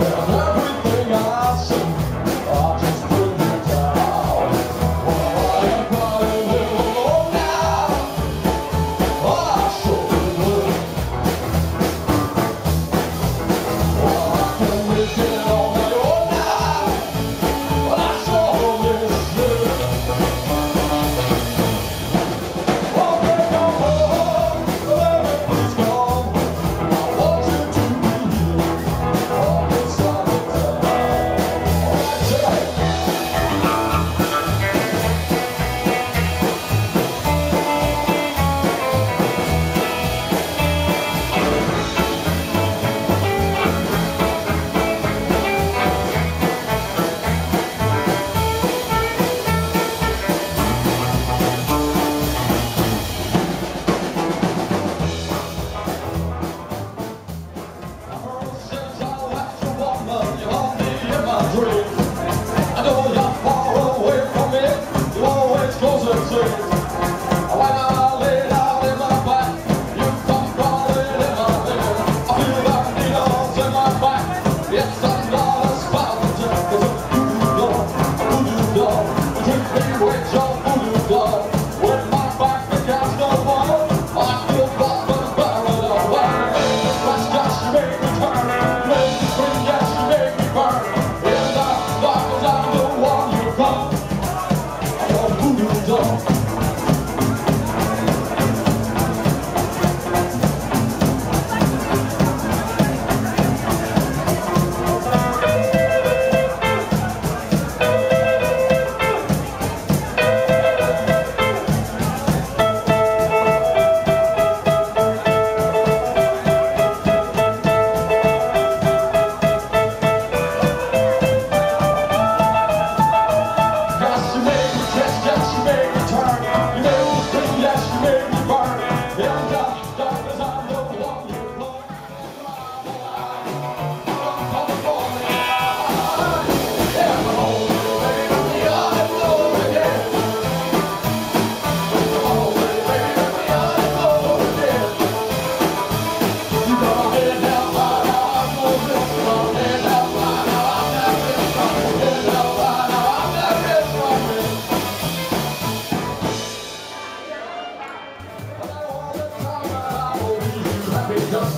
Bravo! 别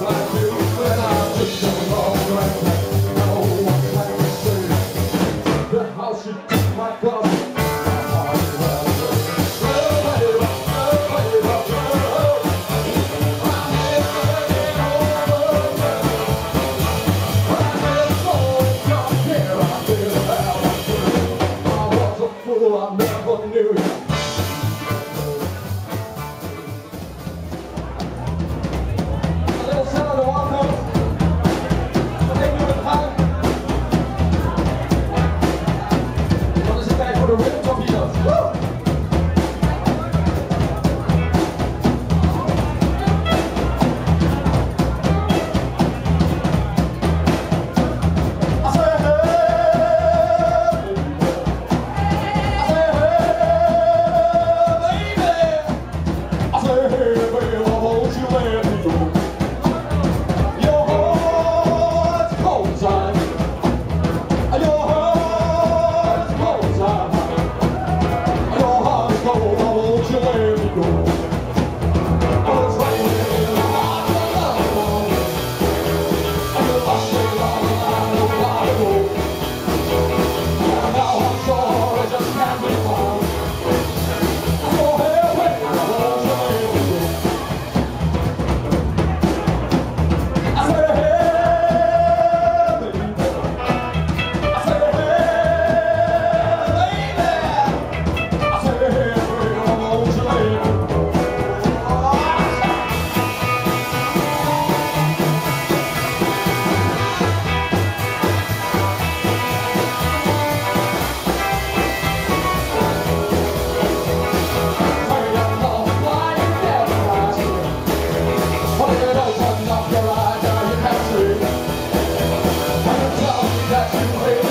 Nossa, the real champions. Woo! Amen.